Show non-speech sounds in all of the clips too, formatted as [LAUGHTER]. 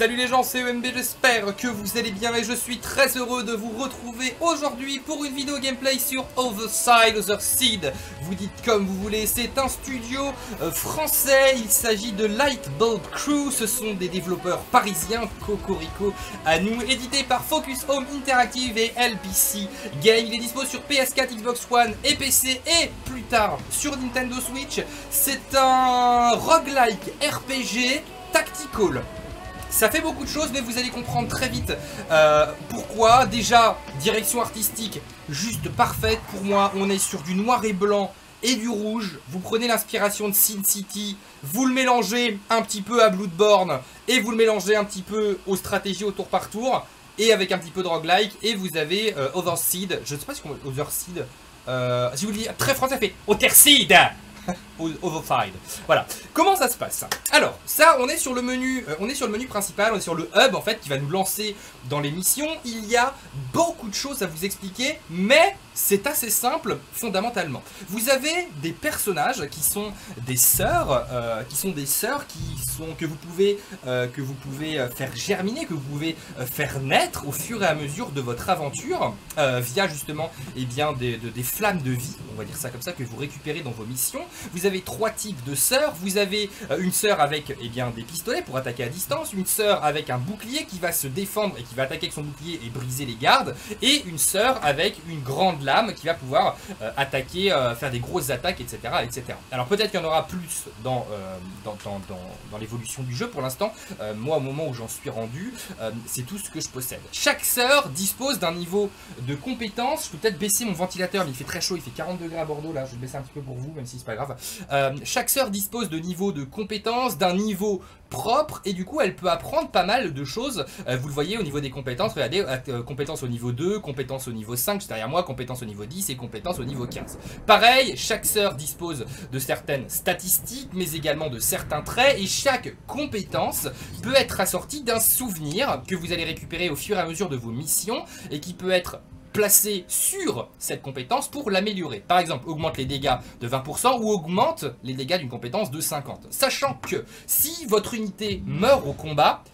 Salut les gens, c'est EMB, j'espère que vous allez bien et je suis très heureux de vous retrouver aujourd'hui pour une vidéo gameplay sur Otherside, Otherseed. Vous dites comme vous voulez, c'est un studio euh, français, il s'agit de Lightbulb Crew, ce sont des développeurs parisiens, Cocorico à nous, édité par Focus Home Interactive et LPC Game. Il est dispo sur PS4, Xbox One et PC et plus tard sur Nintendo Switch. C'est un roguelike RPG tactical. Ça fait beaucoup de choses, mais vous allez comprendre très vite euh, pourquoi. Déjà, direction artistique juste parfaite pour moi. On est sur du noir et blanc et du rouge. Vous prenez l'inspiration de Sin City, vous le mélangez un petit peu à Bloodborne et vous le mélangez un petit peu aux stratégies au tour par tour et avec un petit peu de roguelike et vous avez euh. Je ne sais pas si on Overseed. Euh, si vous le dites très français, fait Otherseed Voilà. Comment ça se passe? Alors, ça, on est sur le menu, euh, on est sur le menu principal, on est sur le hub en fait qui va nous lancer dans l'émission. Il y a beaucoup de choses à vous expliquer, mais c'est assez simple fondamentalement. Vous avez des personnages qui sont des sœurs, euh, qui sont des sœurs qui sont que vous pouvez euh, que vous pouvez faire germiner, que vous pouvez faire naître au fur et à mesure de votre aventure via justement et eh bien des, des flammes de vie, on va dire ça comme ça, que vous récupérez dans vos missions. Vous avez trois types de sœurs. Vous avez euh, une sœur avec eh bien, des pistolets pour attaquer à distance, une sœur avec un bouclier qui va se défendre et qui va attaquer avec son bouclier et briser les gardes, et une sœur avec une grande lame qui va pouvoir euh, attaquer, euh, faire des grosses attaques, etc. etc. Alors peut-être qu'il y en aura plus dans, dans, dans, dans l'évolution du jeu. Pour l'instant, moi au moment où j'en suis rendu, c'est tout ce que je possède. Chaque sœur dispose d'un niveau de compétence. Je peux peut-être baisser mon ventilateur, mais il fait très chaud, il fait 40 degrés à Bordeaux là. Je vais baisser un petit peu pour vous, même si c'est pas grave. Euh, chaque sœur dispose de niveaux de compétences, d'un niveau propre et du coup elle peut apprendre pas mal de choses. Euh, vous le voyez au niveau des compétences, regardez, euh, compétences au niveau 2, compétences au niveau 5, derrière moi, compétences au niveau 10 et compétences au niveau 15. Pareil, chaque sœur dispose de certaines statistiques mais également de certains traits et chaque compétence peut être assortie d'un souvenir que vous allez récupérer au fur et à mesure de vos missions et qui peut être placé sur cette compétence pour l'améliorer. Par exemple, augmente les dégâts de 20% ou augmente les dégâts d'une compétence de 50. Sachant que si votre unité meurt au combat,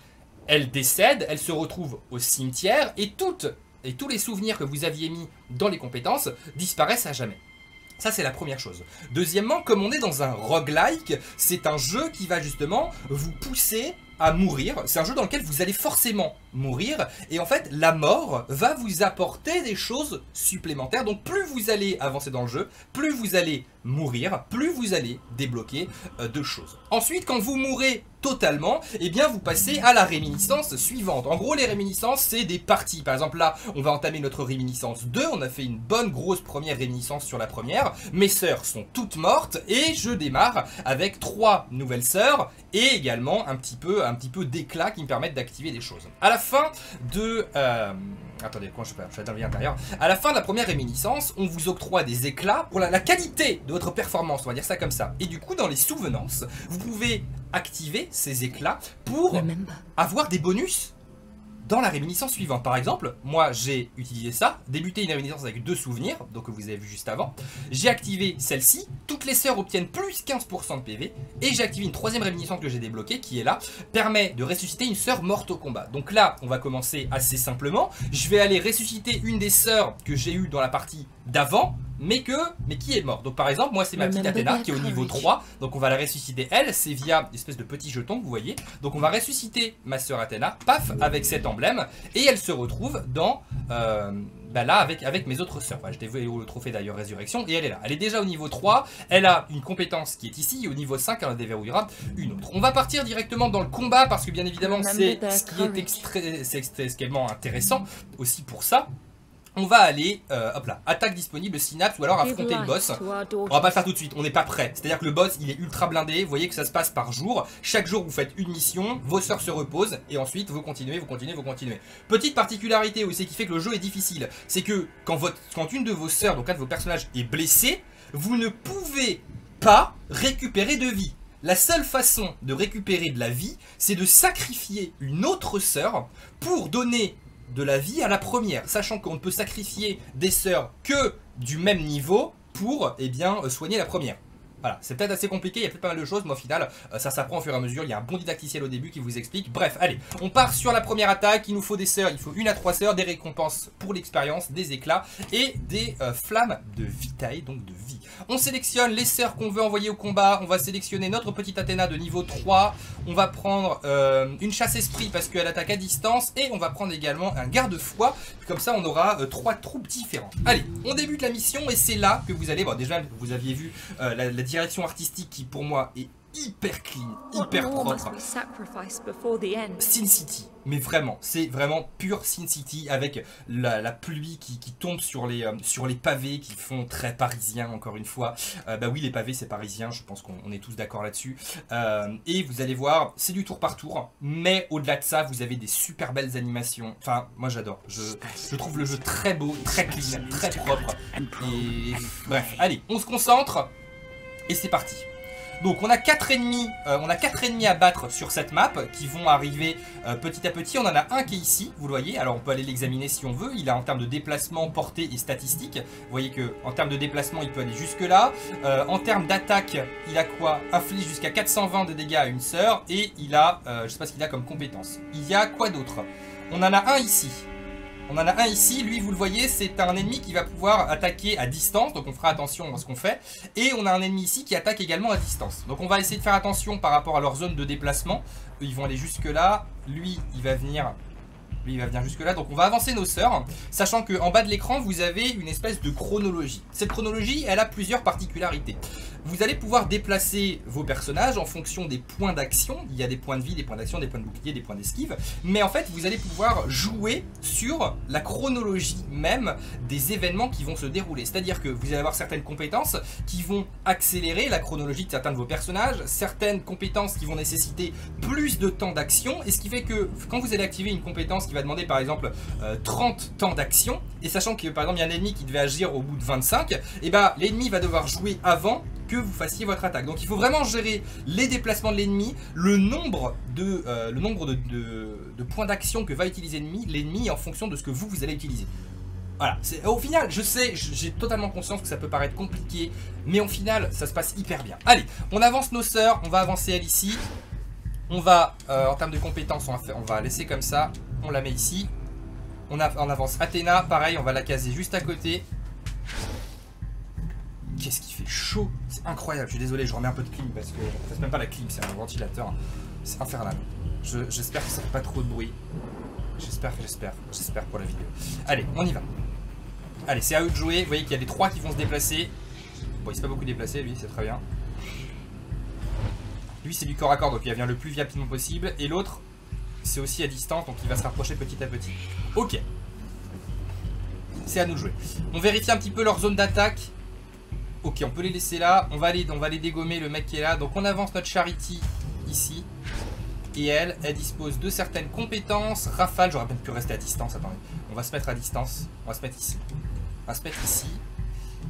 elle décède, elle se retrouve au cimetière et toutes et tous les souvenirs que vous aviez mis dans les compétences disparaissent à jamais. Ça, c'est la première chose. Deuxièmement, comme on est dans un roguelike, c'est un jeu qui va justement vous pousser à mourir. C'est un jeu dans lequel vous allez forcément mourir. Et en fait, la mort va vous apporter des choses supplémentaires. Donc plus vous allez avancer dans le jeu, plus vous allez mourir, plus vous allez débloquer euh, de choses. Ensuite, quand vous mourrez totalement, eh bien vous passez à la réminiscence suivante. En gros, les réminiscences, c'est des parties. Par exemple, là, on va entamer notre réminiscence 2. On a fait une bonne grosse première réminiscence sur la première. Mes sœurs sont toutes mortes et je démarre avec trois nouvelles sœurs et également un petit peu, un petit peu d'éclat qui me permettent d'activer des choses. À la fin de... Euh, attendez, quand je suis je suis intérieur. À la fin de la première réminiscence, on vous octroie des éclats pour la, la, qualité de votre performance, on va dire ça comme ça. Et du coup, dans les souvenances, vous pouvez activer ces éclats pour avoir des bonus dans la réminiscence suivante. Par exemple, moi j'ai utilisé ça, débuté une réminiscence avec deux souvenirs, donc que vous avez vu juste avant. J'ai activé celle-ci, toutes les sœurs obtiennent plus 15% de PV, et j'ai activé une troisième réminiscence que j'ai débloquée, qui est là, permet de ressusciter une sœur morte au combat. Donc là, on va commencer assez simplement. Je vais aller ressusciter une des sœurs que j'ai eues dans la partie d'avant, mais que mais qui est mort. Donc par exemple, moi c'est ma petite Athéna qui est au niveau 3, donc on va la ressusciter elle, c'est via une espèce de petit jeton que vous voyez. Donc on va ressusciter ma sœur Athéna, paf, avec cet emblème, et elle se retrouve dans... Euh, bah là avec, avec mes autres sœurs. je dévoile le trophée d'ailleurs résurrection et elle est là. Elle est déjà au niveau 3, elle a une compétence qui est ici et au niveau 5 elle en déverrouillera une autre. On va partir directement dans le combat parce que bien évidemment c'est ce qui est extrêmement intéressant aussi pour ça on va aller, euh, hop là, attaque disponible, synapse ou alors affronter le boss. On va pas le faire tout de suite, on n'est pas prêt. C'est-à-dire que le boss, il est ultra blindé. Vous voyez que ça se passe par jour. Chaque jour, vous faites une mission, vos sœurs se reposent et ensuite vous continuez, vous continuez, vous continuez. Petite particularité aussi qui fait que le jeu est difficile, c'est que quand, votre, quand une de vos sœurs, donc un de vos personnages, est blessée, vous ne pouvez pas récupérer de vie. La seule façon de récupérer de la vie, c'est de sacrifier une autre sœur pour donner de la vie à la première, sachant qu'on ne peut sacrifier des sœurs que du même niveau pour eh bien, euh, soigner la première. Voilà, c'est peut-être assez compliqué, il y a peut-être pas mal de choses, mais au final, euh, ça s'apprend au fur et à mesure. Il y a un bon didacticiel au début qui vous explique. Bref, allez, on part sur la première attaque. Il nous faut des sœurs, il faut une à trois sœurs, des récompenses pour l'expérience, des éclats et des euh, flammes de vitae, donc de vie. On sélectionne les sœurs qu'on veut envoyer au combat. On va sélectionner notre petite Athéna de niveau 3. On va prendre euh, une chasse esprit parce qu'elle attaque à distance. Et on va prendre également un garde-foi. Comme ça, on aura trois troupes différentes. Allez, on débute la mission et c'est là que vous allez... Bon, déjà, vous aviez vu la, la direction artistique qui pour moi est hyper clean, hyper propre. Sin City, mais vraiment, c'est vraiment pur Sin City avec la, pluie qui, tombe sur les, euh, sur les pavés qui font très parisien encore une fois. Euh, bah oui, les pavés c'est parisien, je pense qu'on est tous d'accord là-dessus. Euh, et vous allez voir, c'est du tour par tour, mais au-delà de ça, vous avez des super belles animations. Enfin, moi j'adore. Je, je trouve le jeu très beau, très clean, très propre. Et bref, allez, on se concentre. Et c'est parti. Donc on a quatre ennemis, euh, quatre ennemis à battre sur cette map qui vont arriver euh, petit à petit. On en a un qui est ici, vous le voyez. Alors on peut aller l'examiner si on veut. Il a en termes de déplacement, portée et statistiques. Vous voyez que en termes de déplacement, il peut aller jusque là. Euh, en termes d'attaque, il a quoi? Inflige jusqu'à 420 de dégâts à une sœur et il a, je sais pas ce qu'il a comme compétence. Il y a quoi d'autre? On en a un ici. On en a un ici, lui vous le voyez, c'est un ennemi qui va pouvoir attaquer à distance, donc on fera attention à ce qu'on fait. Et on a un ennemi ici qui attaque également à distance. Donc on va essayer de faire attention par rapport à leur zone de déplacement. Ils vont aller jusque là, lui il va venir lui, il va venir jusque là. Donc, on va avancer nos sœurs. Sachant qu'en bas de l'écran, vous avez une espèce de chronologie. Cette chronologie, elle a plusieurs particularités. Vous allez pouvoir déplacer vos personnages en fonction des points d'action. Il y a des points de vie, des points d'action, des points de bouclier, des points d'esquive. Mais en fait, vous allez pouvoir jouer sur la chronologie même des événements qui vont se dérouler. C'est-à-dire que vous allez avoir certaines compétences qui vont accélérer la chronologie de certains de vos personnages, certaines compétences qui vont nécessiter plus de temps d'action. Et ce qui fait que quand vous allez activer une compétence qui va demander par exemple 30 euh, temps d'action, et sachant que par exemple il y a un ennemi qui devait agir au bout de 25, et eh ben, l'ennemi va devoir jouer avant que vous fassiez votre attaque. Donc il faut vraiment gérer les déplacements de l'ennemi, le nombre de, euh, le nombre de, points d'action que va utiliser l'ennemi en fonction de ce que vous, vous allez utiliser. Voilà, au final, je sais, j'ai totalement conscience que ça peut paraître compliqué, mais au final, ça se passe hyper bien. Allez, on avance nos sœurs, on va avancer elle ici. On va, euh, en termes de compétences, on va, on va laisser comme ça, on la met ici. On, a, on avance Athéna, pareil, on va la caser juste à côté. Qu'est-ce qui fait chaud? C'est incroyable, je suis désolé, je remets un peu de clim parce que... c'est même pas la clim, c'est un ventilateur. C'est infernal. J'espère que ça fait pas trop de bruit. J'espère, j'espère, j'espère pour la vidéo. Allez, on y va. Allez, c'est à eux de jouer. Vous voyez qu'il y a les trois qui vont se déplacer. Bon, il s'est pas beaucoup déplacé, lui, c'est très bien. Lui, c'est du corps à corps, donc il va venir le plus rapidement possible. Et l'autre, c'est aussi à distance, donc il va se rapprocher petit à petit. Ok. C'est à nous de jouer. On vérifie un petit peu leur zone d'attaque. Ok, on peut les laisser là. On va aller, on va les dégommer, le mec qui est là. Donc on avance notre Charity ici. Et elle, elle dispose de certaines compétences. Rafale, j'aurais bien pu rester à distance. Attendez. On va se mettre à distance. On va se mettre ici. On va se mettre ici.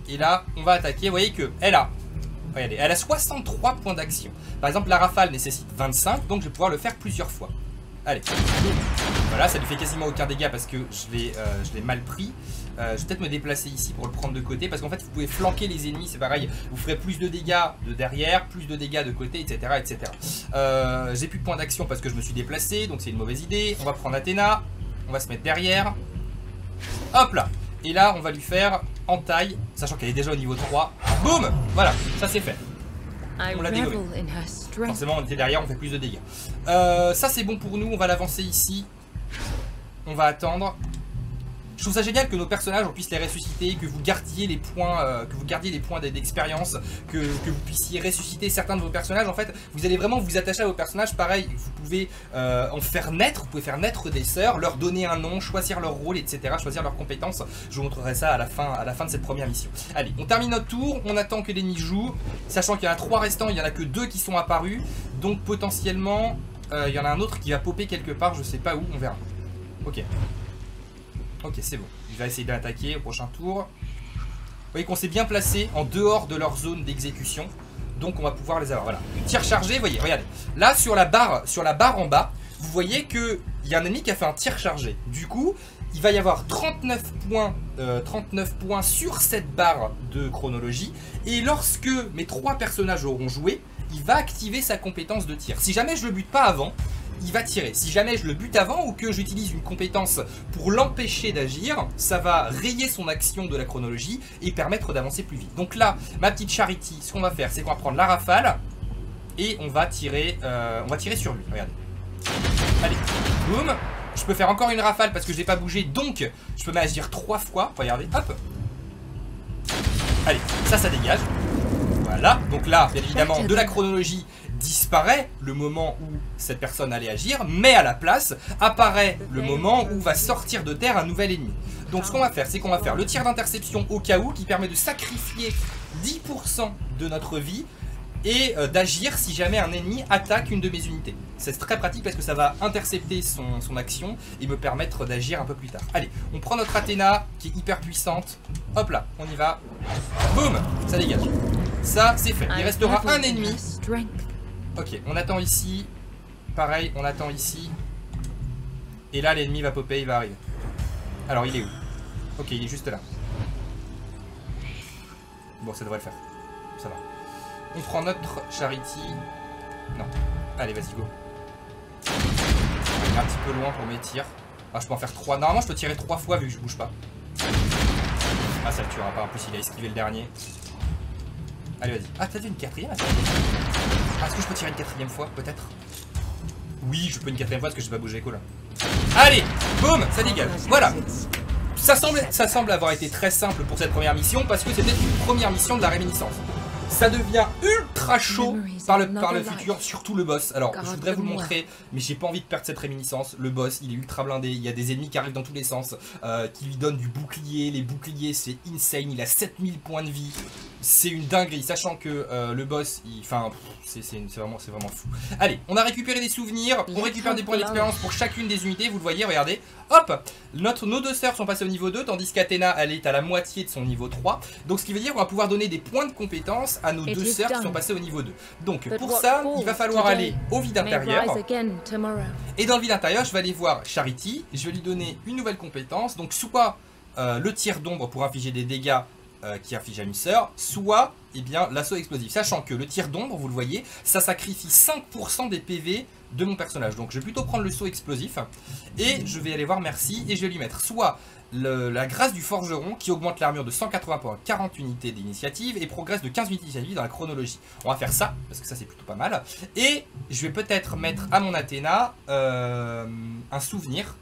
Et là, on va attaquer. Vous voyez que elle a Regardez, elle a 63 points d'action. Par exemple, la rafale nécessite 25, donc je vais pouvoir le faire plusieurs fois. Allez. Voilà, ça lui fait quasiment aucun dégât parce que je l'ai euh, mal pris. Euh, je vais peut-être me déplacer ici pour le prendre de côté parce qu'en fait vous pouvez flanquer les ennemis, c'est pareil, vous ferez plus de dégâts de derrière, plus de dégâts de côté, etc. etc. Euh, J'ai plus de points d'action parce que je me suis déplacé, donc c'est une mauvaise idée. On va prendre Athéna, on va se mettre derrière. Hop là Et là on va lui faire en taille, sachant qu'elle est déjà au niveau 3. Boum Voilà, ça c'est fait. On l'a dégommé. Forcément on était derrière, on fait plus de dégâts. Euh, ça c'est bon pour nous, on va l'avancer ici. On va attendre. Je trouve ça génial que nos personnages, on puisse les ressusciter, que vous gardiez les points, euh, que vous gardiez les points d'expérience, que, vous puissiez ressusciter certains de vos personnages. En fait, vous allez vraiment vous attacher à vos personnages. Pareil, vous pouvez euh, en faire naître, vous pouvez faire naître des sœurs, leur donner un nom, choisir leur rôle, etc., choisir leurs compétences. Je vous montrerai ça à la fin, de cette première mission. Allez, on termine notre tour, on attend que l'ennemi joue, sachant qu'il y en a trois restants, il y en a que deux qui sont apparus, donc potentiellement, euh, il y en a un autre qui va popper quelque part, je sais pas où, on verra. Ok. Ok, c'est bon. Il va essayer d'attaquer au prochain tour. Vous voyez qu'on s'est bien placé en dehors de leur zone d'exécution. Donc on va pouvoir les avoir. Voilà. Tir chargé, vous voyez, regardez. Là, sur la barre, sur la barre en bas, vous voyez qu'il y a un ennemi qui a fait un tir chargé. Du coup, il va y avoir 39 points, 39 euh, points sur cette barre de chronologie. Et lorsque mes trois personnages auront joué, il va activer sa compétence de tir. Si jamais je le bute pas avant, il va tirer. Si jamais je le bute avant ou que j'utilise une compétence pour l'empêcher d'agir, ça va rayer son action de la chronologie et permettre d'avancer plus vite. Donc là, ma petite Charity, ce qu'on va faire, c'est qu'on va prendre la rafale et on va tirer, euh, on va tirer sur lui. Regardez. Allez, boum. Je peux faire encore une rafale parce que je n'ai pas bougé, donc je peux m'agir trois fois. Regardez, hop. Allez, ça, ça dégage. Voilà, donc là, évidemment, de la chronologie disparaît le moment où cette personne allait agir, mais à la place apparaît le moment où va sortir de terre un nouvel ennemi. Donc ce qu'on va faire, c'est qu'on va faire le tir d'interception au cas où, qui permet de sacrifier 10% de notre vie et euh, d'agir si jamais un ennemi attaque une de mes unités. C'est très pratique parce que ça va intercepter son, son action et me permettre d'agir un peu plus tard. Allez, on prend notre Athéna qui est hyper puissante. Hop là, on y va. Boum Ça dégage. Ça, c'est fait. Il restera un ennemi Ok, on attend ici. Pareil, on attend ici. Et là, l'ennemi va popper, il va arriver. Alors, il est où? Ok, il est juste là. Bon, ça devrait le faire. Ça va. On prend notre Charity. Non. Allez, vas-y, go. Un petit peu loin pour mes tirs. Ah, je peux en faire 3. Normalement, je peux tirer 3 fois vu que je bouge pas. Ah, ça le tuera pas. En plus, il a esquivé le dernier. Allez, vas-y. Ah, t'as vu une quatrième ah, est-ce que je peux tirer une quatrième fois, peut-être? Oui, je peux une quatrième fois parce que je pas bougé, cool. Allez, boum, ça dégage. Voilà. Ça semble, ça semble avoir été très simple pour cette première mission parce que c'était une première mission de la réminiscence ça devient ultra chaud par le, par le futur, surtout le boss. Alors, je voudrais vous le montrer, mais j'ai pas envie de perdre cette réminiscence. Le boss, il est ultra blindé, il y a des ennemis qui arrivent dans tous les sens, euh, qui lui donnent du bouclier. Les boucliers, c'est insane, il a 7000 points de vie. C'est une dinguerie, sachant que euh, le boss, enfin, c'est vraiment, vraiment fou. Allez, on a récupéré des souvenirs, on récupère des points d'expérience pour chacune des unités, vous le voyez, regardez. Hop Notre, Nos deux sœurs sont passées au niveau 2, tandis qu'Athéna, elle est à la moitié de son niveau 3. Donc, ce qui veut dire qu'on va pouvoir donner des points de compétence à nos deux sœurs qui sont passées au niveau 2. Donc, pour ça, il va falloir aller au vide intérieur. Et dans le vide intérieur, je vais aller voir Charity. Je vais lui donner une nouvelle compétence. Donc, soit euh, le tir d'ombre pour infliger des dégâts euh, qui inflige à une sœur, soit eh bien l'assaut explosif. Sachant que le tir d'ombre, vous le voyez, ça sacrifie 5% des PV de mon personnage. Donc je vais plutôt prendre le saut explosif et je vais aller voir Merci et je vais lui mettre soit la grâce du forgeron qui augmente l'armure de 180 pour 40 unités d'initiative et progresse de 15 unités d'initiative dans la chronologie. On va faire ça, parce que ça c'est plutôt pas mal. Et je vais peut-être mettre à mon Athéna euh, un souvenir.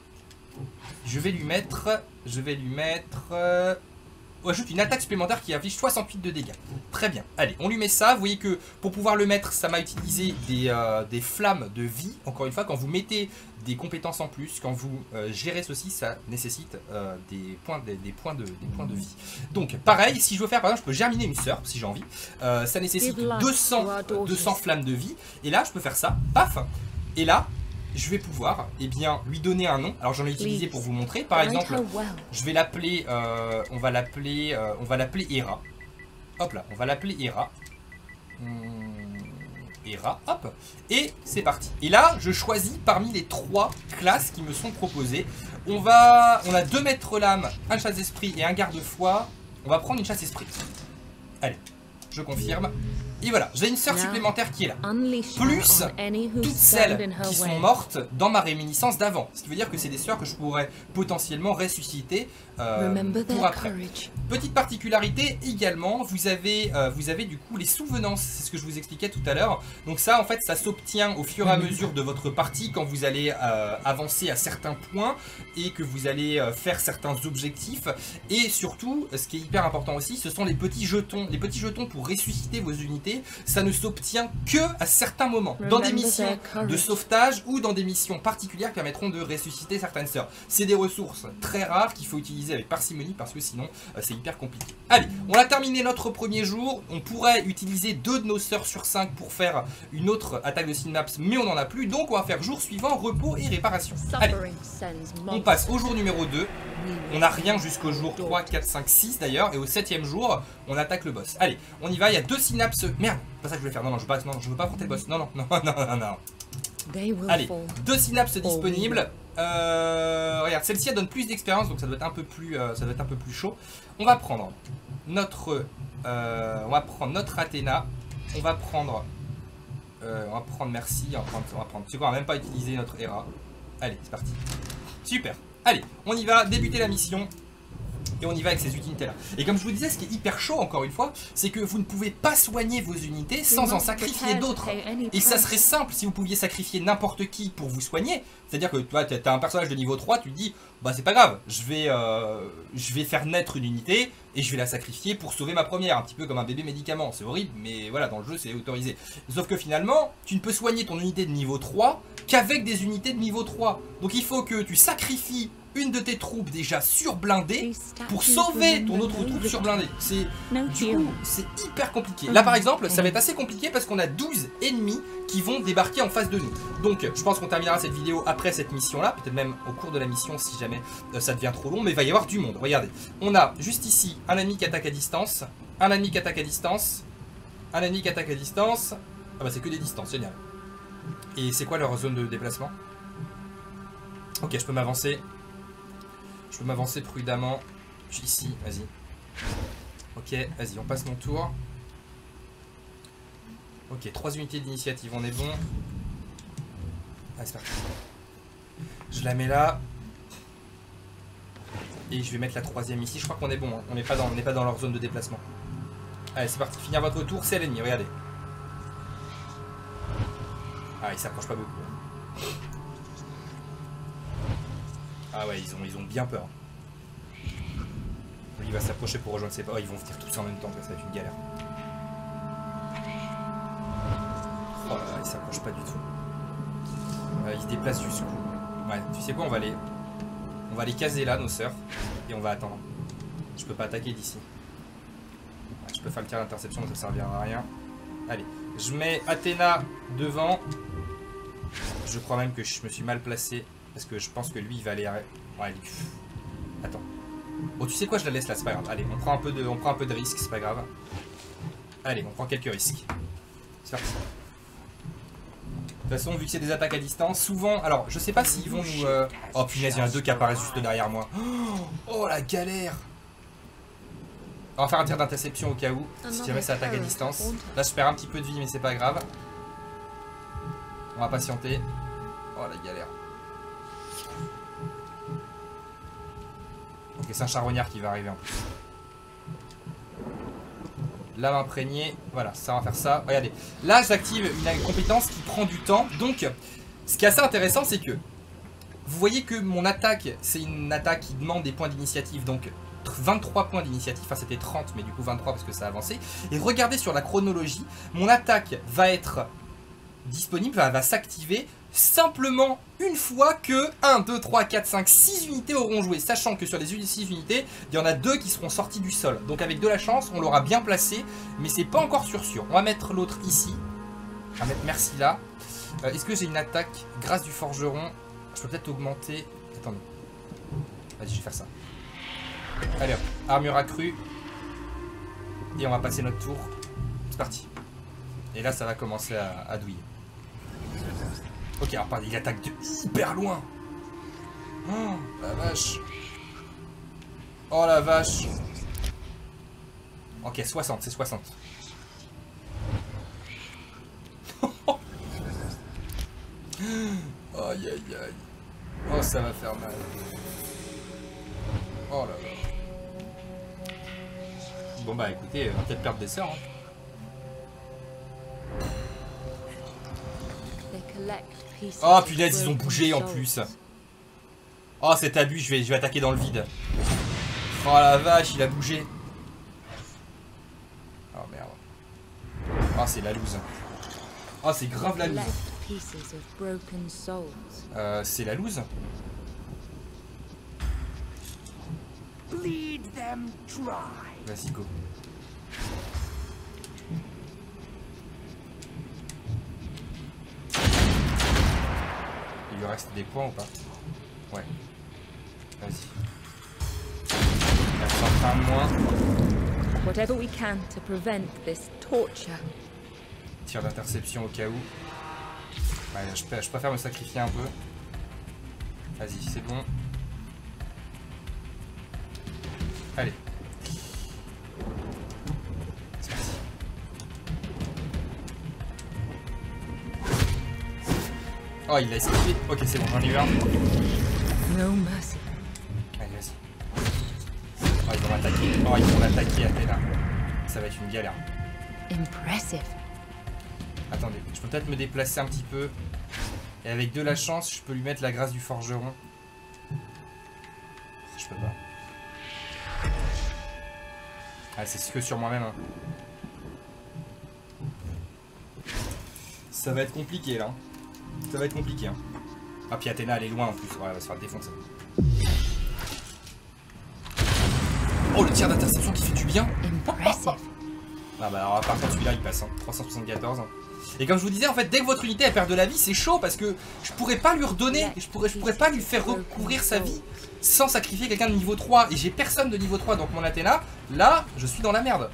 Je vais lui mettre... Je vais lui mettre... On ajoute une attaque supplémentaire qui affiche 68 de dégâts. Très bien. Allez, on lui met ça. Vous voyez que pour pouvoir le mettre, ça m'a utilisé des, euh, des, flammes de vie. Encore une fois, quand vous mettez des compétences en plus, quand vous euh, gérez ceci, ça nécessite euh, des, points, des, points de, des points de vie. Donc, pareil, si je veux faire, par exemple, je peux germiner une sœur, si j'ai envie. ça nécessite 200, 200 flammes de vie. Et là, je peux faire ça. Paf Et là, je vais pouvoir eh bien, lui donner un nom. Alors j'en ai utilisé pour vous montrer. Par exemple, je vais l'appeler, euh, on va l'appeler, euh, on va l'appeler Hera. Hop là, on va l'appeler Hera. Hmm, Hera, hop. Et c'est parti. Et là, je choisis parmi les trois classes qui me sont proposées. On va, on a deux maîtres l'âme, un chasse esprit et un garde-foi. On va prendre une chasse esprit. Allez, je confirme. Et voilà, j'ai une sœur supplémentaire qui est là. Plus toutes celles qui sont mortes dans ma réminiscence d'avant. Ce qui veut dire que c'est des sœurs que je pourrais potentiellement ressusciter pour après. Petite particularité également, vous avez, euh, vous avez du coup les souvenances, c'est ce que je vous expliquais tout à l'heure. Donc ça en fait ça s'obtient au fur et à mesure de votre partie quand vous allez euh, avancer à certains points et que vous allez faire certains objectifs. Et surtout, ce qui est hyper important aussi, ce sont les petits jetons. Les petits jetons pour ressusciter vos unités ça ne s'obtient que à certains moments, dans des missions de sauvetage ou dans des missions particulières qui permettront de ressusciter certaines sœurs. C'est des ressources très rares qu'il faut utiliser avec parcimonie parce que sinon euh, c'est hyper compliqué. Allez, on a terminé notre premier jour. On pourrait utiliser deux de nos sœurs sur 5 pour faire une autre attaque de synapse, mais on n'en a plus. Donc on va faire jour suivant, repos et réparation. Allez, on passe au jour numéro 2. On n'a rien jusqu'au jour 3, 4, 5, 6 d'ailleurs. Et au septième jour, on attaque le boss. Allez, on y va. Il y a deux synapses. Merde, pas ça que je voulais faire. Non, non, je veux pas, non, je veux pas affronter le boss. Non, non, [LAUGHS] non, non, non, non. Allez, deux synapses disponibles. Euh, regarde, celle-ci elle donne plus d'expérience, donc ça doit être un peu plus, euh, ça doit un peu plus chaud. On va prendre notre, euh, on va prendre notre Athéna. On va prendre, euh, on va prendre merci. On va prendre, on va. Tu quoi, on va même pas utiliser notre Hera. Allez, c'est parti. Super. Allez, on y va, débuter la mission. Et on y va avec ces unités là. Et comme je vous disais, ce qui est hyper chaud encore une fois, c'est que vous ne pouvez pas soigner vos unités sans en sacrifier d'autres. Et ça serait simple si vous pouviez sacrifier n'importe qui pour vous soigner. C'est-à-dire que toi, tu as un personnage de niveau 3, tu te dis, bah c'est pas grave, je vais, euh, je vais faire naître une unité et je vais la sacrifier pour sauver ma première, un petit peu comme un bébé médicament. C'est horrible, mais voilà, dans le jeu c'est autorisé. Sauf que finalement, tu ne peux soigner ton unité de niveau 3 qu'avec des unités de niveau 3. Donc il faut que tu sacrifies une de tes troupes déjà surblindée pour sauver ton autre troupe surblindée. C'est du coup, c'est hyper compliqué. Là par exemple, ça va être assez compliqué parce qu'on a 12 ennemis qui vont débarquer en face de nous. Donc je pense qu'on terminera cette vidéo après cette mission là, peut-être même au cours de la mission si jamais euh, ça devient trop long, mais il va y avoir du monde. Regardez, on a juste ici un ennemi qui attaque à distance, un ennemi qui attaque à distance, un ennemi qui attaque à distance. Ah bah c'est que des distances, génial. Et c'est quoi leur zone de déplacement? Ok, je peux m'avancer. Je peux m'avancer prudemment. Je suis ici, vas-y. Ok, vas-y, on passe mon tour. Ok, trois unités d'initiative, on est bon. Allez, c'est parti. Je la mets là. Et je vais mettre la troisième ici. Je crois qu'on est bon. hein. On n'est pas, dans- pas dans leur zone de déplacement. Allez, c'est parti. Finir votre tour, c'est l'ennemi. Regardez. Ah, il s'approche pas beaucoup. Ah ouais, ils ont, ils ont bien peur. Il va s'approcher pour rejoindre ses pas. Oh, ils vont venir tous en même temps, ça va être une galère. Oh il s'approche pas du tout. Euh, il se déplace jusqu'où Ouais, tu sais quoi, on va les... On va les caser là, nos sœurs. Et on va attendre. Je peux pas attaquer d'ici. Je peux faire le tir d'interception, mais ça servira à rien. Allez, je mets Athéna devant. Je crois même que je me suis mal placé. Parce que je pense que lui, il va aller... arrêter. Ouais, lui... Attends. Bon, tu sais quoi, je la laisse là, c'est pas grave. Allez, on prend un peu de, on prend un peu de risque, c'est pas grave. Allez, on prend quelques risques. C'est parti. De toute façon, vu que c'est des attaques à distance, souvent... Alors, je sais pas s'ils vont nous... euh, Oh punaise, il y en a deux qui apparaissent juste derrière moi. [GASPS] Oh, la galère On va faire un tir d'interception au cas où, si jamais ça attaque à distance. Là, je perds un petit peu de vie, mais c'est pas grave. On va patienter. Oh, la galère. Ok, c'est un charognard qui va arriver en plus. Lame imprégnée, voilà, ça va faire ça. Regardez, là j'active une compétence qui prend du temps. Donc, ce qui est assez intéressant, c'est que vous voyez que mon attaque, c'est une attaque qui demande des points d'initiative. Donc, 23 points d'initiative, enfin c'était 30, mais du coup 23 parce que ça a avancé. Et regardez sur la chronologie, mon attaque va être disponible, va, va s'activer simplement une fois que 1, 2, 3, 4, 5, 6 unités auront joué. Sachant que sur les 6 unités, il y en a 2 qui seront sortis du sol. Donc avec de la chance, on l'aura bien placé, mais c'est pas encore sûr. On va mettre l'autre ici. On va mettre merci là. Euh, Est-ce que j'ai une attaque grâce du forgeron Je peux peut-être augmenter. Attendez. Vas-y, je vais faire ça. Allez armure accrue. Et on va passer notre tour. C'est parti. Et là, ça va commencer à, à douiller. Ok, alors pardon, il attaque de hyper loin. Oh, la vache. Oh la vache. Ok, 60, c'est 60. [LAUGHS] aïe aïe aïe. Oh, ça va faire mal. Oh là là. Bon bah écoutez, on va peut-être perdre des sœurs. hein. Oh punaise, ils ont bougé en plus. Oh cet abus, je vais, je vais attaquer dans le vide. Oh la vache, il a bougé. Oh merde. Oh c'est la loose. Oh c'est grave la loose. Euh, c'est la loose Bleed them dry. Vas-y go. Lui reste des points ou pas Ouais. Vas-y. Il a 130 de moins. Whatever we can to prevent this torture. Tir d'interception au cas où. Ouais, je préfère me sacrifier un peu. Vas-y, c'est bon. Oh, il a esquivé. Ok, c'est bon, j'en ai eu un. No mercy. Allez, vas-y. Oh, ils vont m'attaquer. Oh, ils vont l'attaquer, Athéna. Ça va être une galère. Impressive. Attendez, je peux peut-être me déplacer un petit peu. Et avec de la chance, je peux lui mettre la grâce du forgeron. Je peux pas. Ah, c'est que sur moi-même. hein. Ça va être compliqué là. Ça va être compliqué. Hein. Ah, puis Athéna, elle est loin en plus. Ouais, elle va se faire défoncer. Oh, le tir d'interception qui fait du bien. Ah bah alors par contre celui-là il passe, hein. 374. Et comme je vous disais en fait dès que votre unité elle perd de la vie c'est chaud parce que je pourrais pas lui redonner, je pourrais, je pourrais pas lui faire recouvrir sa vie sans sacrifier quelqu'un de niveau 3 et j'ai personne de niveau 3 donc mon Athéna, là je suis dans la merde.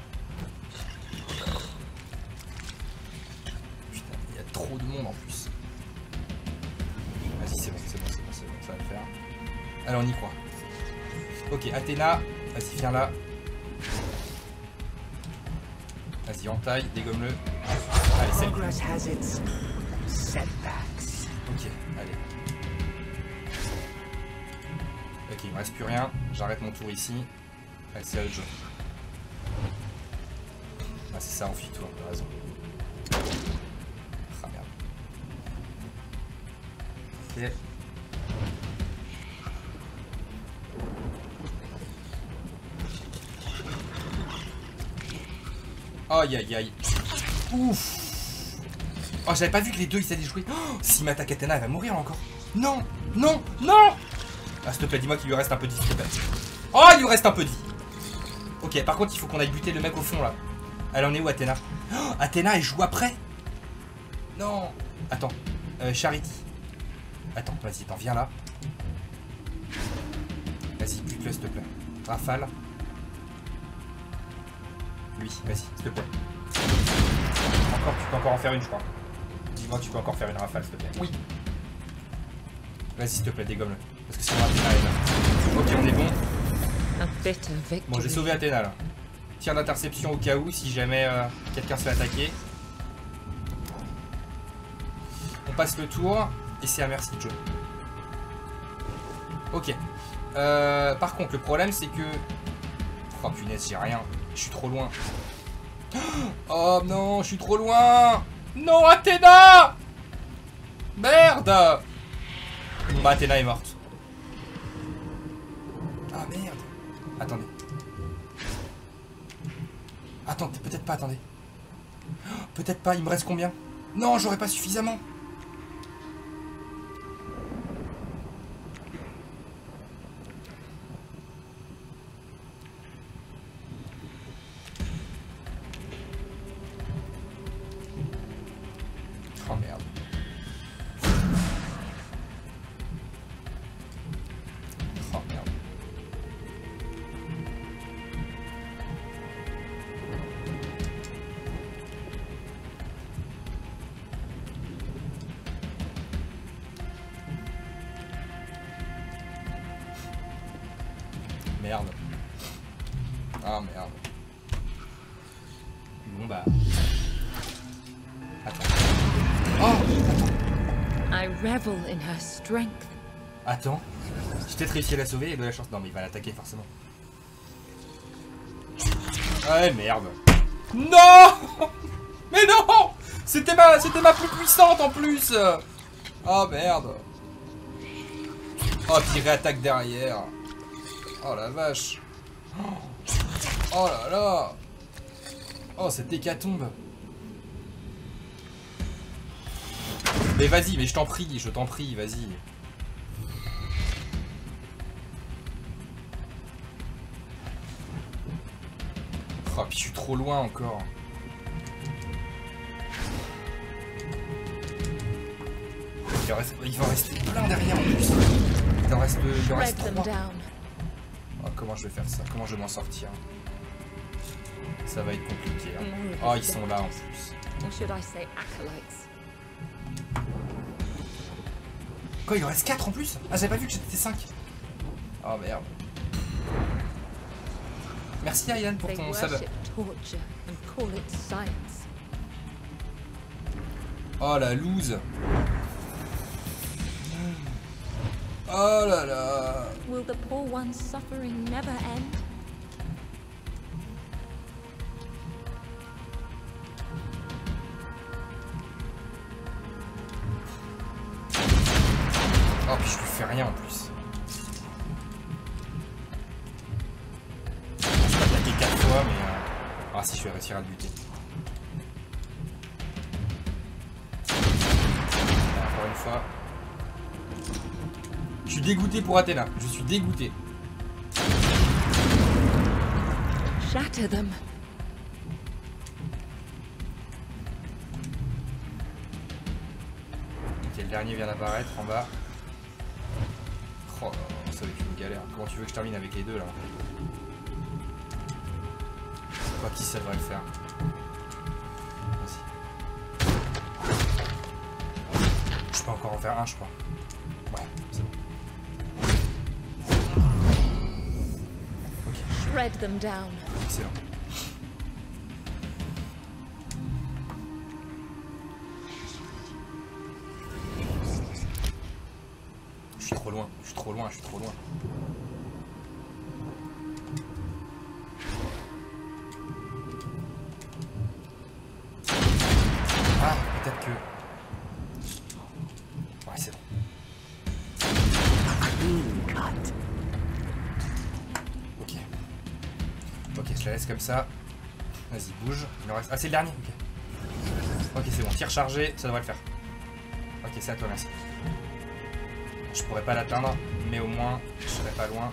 On y croit. Ok Athéna, vas-y viens là. Vas-y, entaille, dégomme-le. Allez, c'est. Ok, allez. Ok, il me reste plus rien. J'arrête mon tour ici. Allez, c'est de jouer. Ah, c'est ça, enfuis-toi, t'as raison. Ah merde. Ok. Aïe aïe aïe. Ouf. Oh, j'avais pas vu que les deux ils allaient jouer. Oh, S'il m'attaque Athéna, elle va mourir encore. Non, non, non Ah, s'il te plaît, dis-moi qu'il lui reste un peu de vie, s'il te plaît. Oh, il lui reste un peu de vie. Ok, par contre, il faut qu'on aille buter le mec au fond là. Elle en est où, Athéna? Oh, Athéna, elle joue après? Non Attends, euh, Charity. Attends, vas-y, attends, viens là. Vas-y, bute-le, s'il te plaît. Rafale. Lui, vas-y, s'il te plaît. Encore, tu peux encore en faire une, je crois. Dis-moi, tu peux encore faire une rafale, s'il te plaît. Oui. Vas-y, s'il te plaît, dégomme-le. Parce que sinon, Athéna est là. Ok, on est bon. A bitter victory. Bon, j'ai sauvé Athéna là. Tir d'interception au cas où, si jamais euh, quelqu'un se fait attaquer. On passe le tour, et c'est à merci Joe. Ok. Euh, par contre, le problème c'est que... Oh punaise, j'ai rien. Je suis trop loin. [GASPS] Oh non, je suis trop loin Non, Athéna Merde Bon bah Athéna est morte. Ah merde Attendez. Attendez, peut-être pas, attendez. Peut-être pas, il me reste combien? Non, j'aurais pas suffisamment. Ah merde. Bon bah. Attends. Oh Attends. I revel in her strength. Attends. J'ai peut-être réussi à la sauver et de la chance. Non mais il va l'attaquer forcément. Ouais merde. Non Mais non C'était ma, c'était ma plus puissante en plus Oh merde Oh puis réattaque derrière Oh la vache Oh là là Oh cette hécatombe Mais vas-y, mais je t'en prie, je t'en prie, vas-y. Oh, puis je suis trop loin encore. Il en reste, il va en rester plein derrière en plus. Il en reste, il en reste trois. Oh, comment je vais faire ça? Comment je vais m'en sortir? Ça va être compliqué. hein. Oh, ils sont là en plus. Quoi, il en reste 4 en plus? Ah, j'avais pas vu que j'étais 5. Oh merde. Merci Ariane pour ton sub. worship torture and call it science. Oh la loose. Oh là là. Will the poor one's suffering never end? Rien en plus. Je vais attaquer 4 fois mais... euh, Ah si je vais réussir à le buter. Encore une fois. Je suis dégoûté pour Athéna. Je suis dégoûté. Shatter them. Ok, le dernier vient d'apparaître en bas. Galère. Comment tu veux que je termine avec les deux là Je crois qui ça devrait le faire. Vas-y. Je peux encore en faire un, je crois. Ouais, c'est bon. Shred them down. Excellent. Trop loin, je suis trop loin, je suis trop loin. Ah, peut-être que... Ouais, c'est bon. Ok. Ok, je la laisse comme ça. Vas-y, bouge. Il en reste... Ah, c'est le dernier Ok. Ok, c'est bon. Tir chargé, ça devrait le faire. Ok, c'est à toi, merci. Je pourrais pas l'atteindre, mais au moins, je serai pas loin.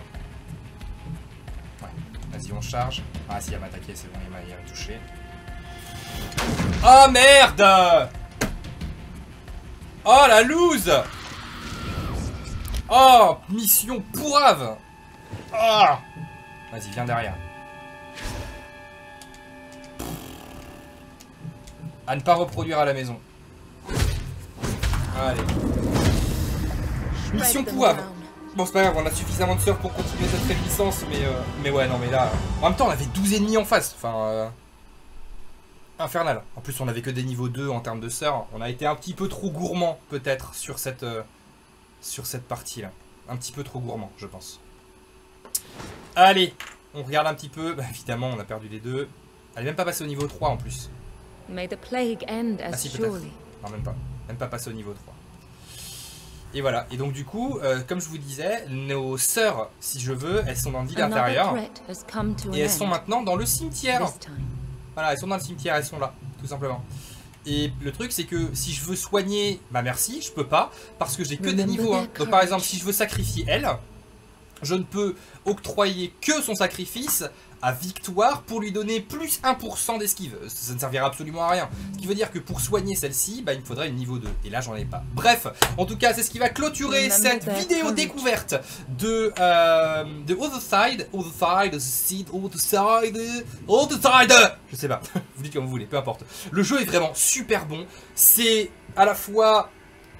Ouais. Vas-y, on charge. Ah, si, il va m'attaquer, c'est bon, il m'a m'a touché. Oh merde Oh la loose Oh Mission pourrave Ah Vas-y, viens derrière. À ne pas reproduire à la maison. Allez. Mission down. Bon, c'est pas grave, on a suffisamment de sœurs pour continuer cette réticence, mais, euh, mais ouais, non, mais là. En même temps, on avait 12 ennemis en face. Enfin. euh, Infernal. En plus, on avait que des niveaux 2 en termes de sœurs. On a été un petit peu trop gourmand, peut-être, sur cette, euh, sur cette partie-là. Un petit peu trop gourmand, je pense. Allez, on regarde un petit peu. Bah, évidemment, on a perdu les deux. Elle est même pas passée au niveau 3 en plus. May the plague end as Ah, si, surely. Non, même pas. Même pas passé au niveau 3. Et voilà. Et donc, du coup, euh, comme je vous disais, nos sœurs, si je veux, elles sont dans le vide Another intérieur. threat has come to an Et elles sont maintenant dans le cimetière. Voilà, elles sont dans le cimetière, elles sont là, tout simplement. Et le truc, c'est que si je veux soigner ma merci, je peux pas, parce que j'ai que des niveaux. hein. Donc par exemple, si je veux sacrifier elle, je ne peux octroyer que son sacrifice à Victoire pour lui donner plus 1% d'esquive. Ça ne servira absolument à rien. Ce qui veut dire que pour soigner celle-ci, bah, il me faudrait une niveau 2. Et là, j'en ai pas. Bref, en tout cas, c'est ce qui va clôturer cette vidéo découverte de, euh, de Other Side. Other Side, The Seed, Other Side, Other Side Je sais pas, [LAUGHS] vous dites comme vous voulez, peu importe. Le jeu est vraiment super bon. C'est à la fois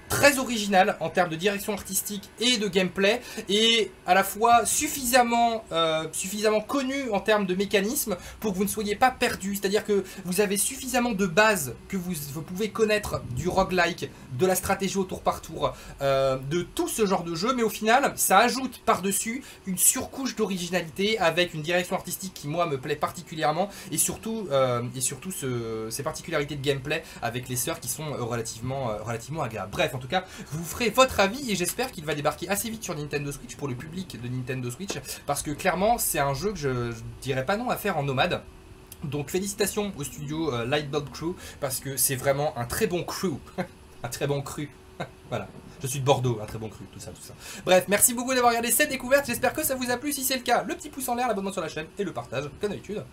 très original en termes de direction artistique et de gameplay et à la fois suffisamment euh, suffisamment connu en termes de mécanisme pour que vous ne soyez pas perdu. C'est à dire que vous avez suffisamment de bases que vous, vous pouvez connaître du roguelike de la stratégie au tour par tour euh, de tout ce genre de jeu mais au final ça ajoute par dessus une surcouche d'originalité avec une direction artistique qui moi me plaît particulièrement et surtout euh, et surtout ce- ces particularités de gameplay avec les sœurs qui sont relativement relativement agréables. Bref en tout cas vous ferez votre avis et j'espère qu'il va débarquer assez vite sur Nintendo Switch pour le public de Nintendo Switch parce que clairement c'est un jeu que je, dirais pas non à faire en nomade donc félicitations au studio euh, Lightbulb Crew parce que c'est vraiment un très bon crew [LAUGHS] un très bon cru [LAUGHS] voilà je suis de Bordeaux, un très bon cru, tout ça, tout ça. Bref, merci beaucoup d'avoir regardé cette découverte. J'espère que ça vous a plu. Si c'est le cas, le petit pouce en l'air, l'abonnement sur la chaîne et le partage, comme d'habitude.